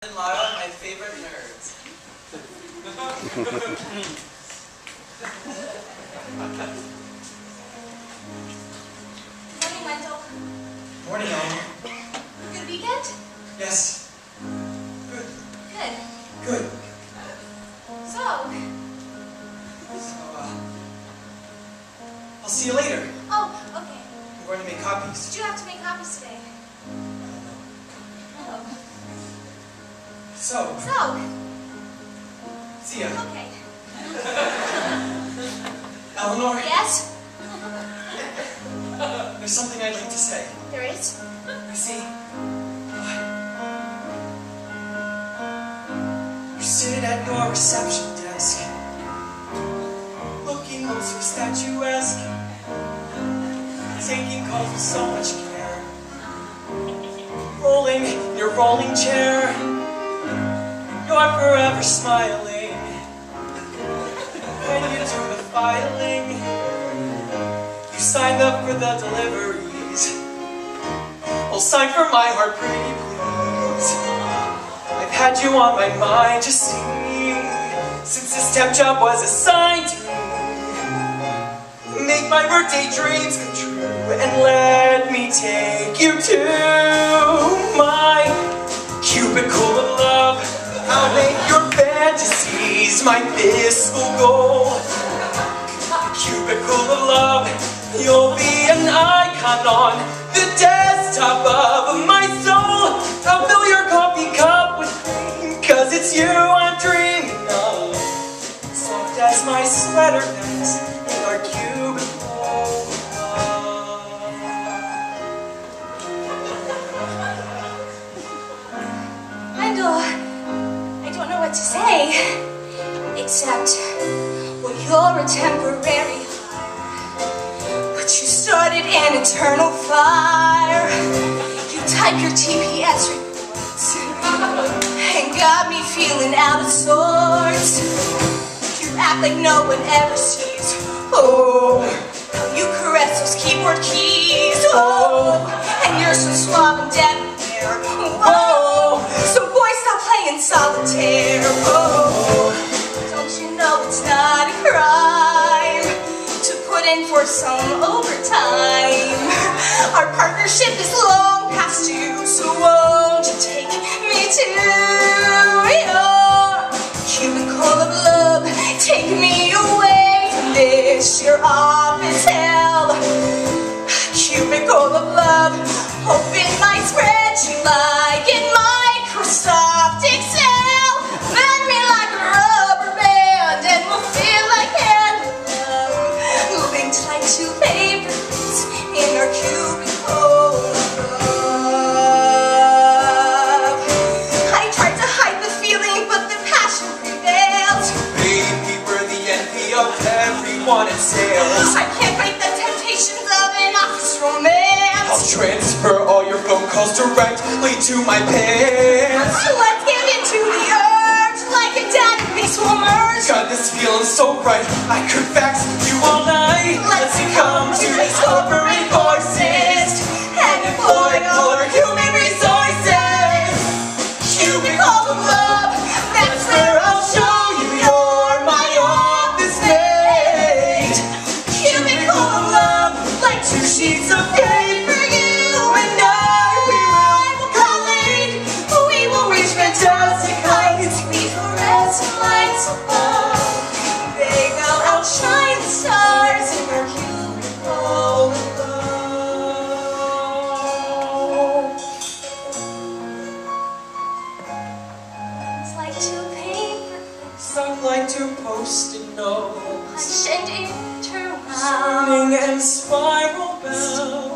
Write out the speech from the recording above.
and Lara, my favorite nerds. Morning, Wendell. Morning, Ellen. Good weekend? Yes. Good. Good. Good. So, So, uh, I'll see you later. oh, okay. I'm going to make copies. Did you have to make copies today? So, So, see ya. okay. Eleanor, Yes? there's something I'd like to say. There is? You see, you're sitting at your reception desk, looking most statuesque, taking calls with so much care, rolling your rolling chair, you're forever smiling. When you do the filing, you signed up for the deliveries. Well, sign for my heart, pretty please. I've had you on my mind, just see, since this temp job was assigned to me. Make my birthday dreams come true, and let me take you to my cubicle. I'll make your fantasies my fiscal goal. Cubicle of love, you'll be an icon on the desktop of my soul. I'll fill your coffee cup with cream, cause it's you I'm dreaming of. Soft as my sweater vest what to say, except, well, you're a temporary but you started an eternal fire. You type your TPS reports and got me feeling out of sorts. You act like no one ever sees. Oh, how you caress those keyboard keys. Oh, and you're so suave and debonair. Stop oh, playing solitaire. Oh, don't you know it's not a crime to put in for some overtime? Our partnership is long past due, so won't you take me to your cubicle of love? Take me away from this, your office hell. Cubicle of love, open my spreadsheet like in in sales. I can't fight the temptations of an office romance. I'll transfer all your phone calls directly to my pants. Let's get into the urge like a database will merge. Got this feeling so right, I could fax you all night. Let's two sheets of paper, you and I, we will collide. We will reach fantastic heights, we fluoresce lights above. They will outshine the stars in our cubicle of. It's like two paper clips Some like to post a note, punched and interwound. Swirling and spiral bound.